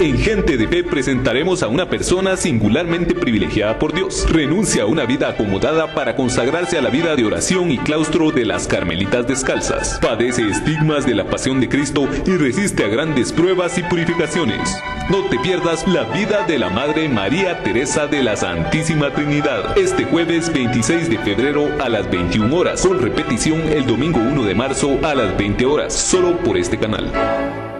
En Gente de Fe presentaremos a una persona singularmente privilegiada por Dios. Renuncia a una vida acomodada para consagrarse a la vida de oración y claustro de las Carmelitas Descalzas. Padece estigmas de la pasión de Cristo y resiste a grandes pruebas y purificaciones. No te pierdas la vida de la Madre María Teresa de la Santísima Trinidad. Este jueves 26 de febrero a las 21 horas, con repetición el domingo 1 de marzo a las 20 horas, solo por este canal.